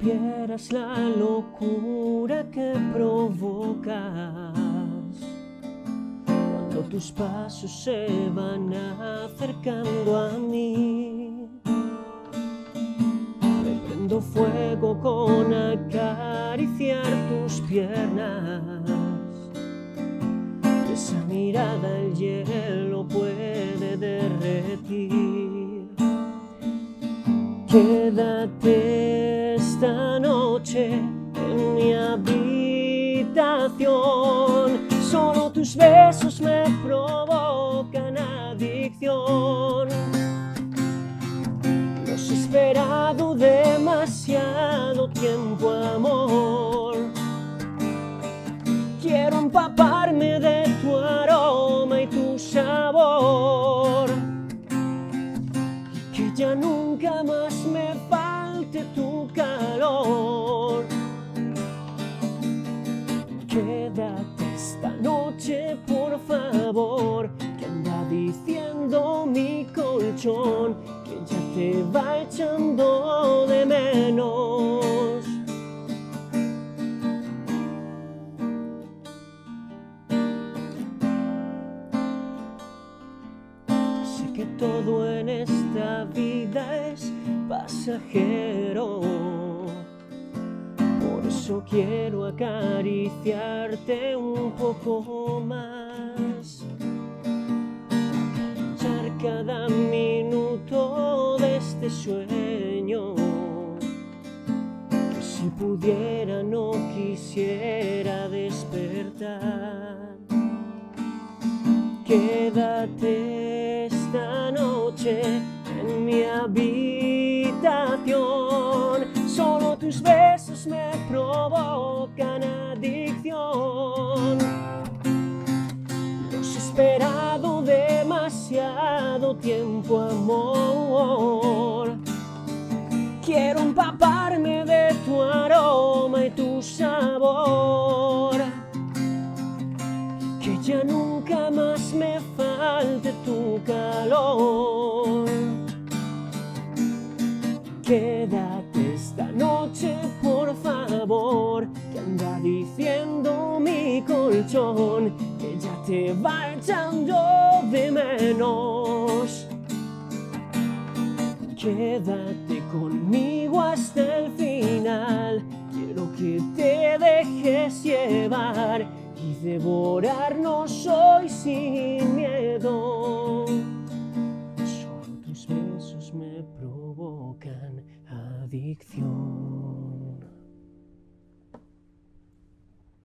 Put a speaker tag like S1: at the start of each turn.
S1: supieras la locura que provocas cuando tus pasos se van acercando a mí. Me prendo fuego con acariciar tus piernas. Esa mirada el hielo puede derretir. Quédate esta noche en mi habitación. Solo tus besos me provocan adicción. Los he esperado demasiado tiempo, amor. Quiero empaparme de tu aroma y tu sabor. Que ya nunca más me calor. Quédate esta noche, por favor, que anda diciendo mi colchón que ya te va echando de menos. Sé que todo en esta vida es pasajero. Por eso quiero acariciarte un poco más. Aprovechar cada minuto de este sueño. Que si pudiera no quisiera despertar. Quédate esta noche en mi habitación. Solo tus besos me provocan adicción. Los he esperado demasiado tiempo, amor. Quiero empaparme de tu aroma y tu sabor esta noche, por favor, que anda diciendo mi colchón que ya te va echando de menos. Quédate conmigo hasta el final, quiero que te dejes llevar y devorarnos hoy sin miedo. Adicción.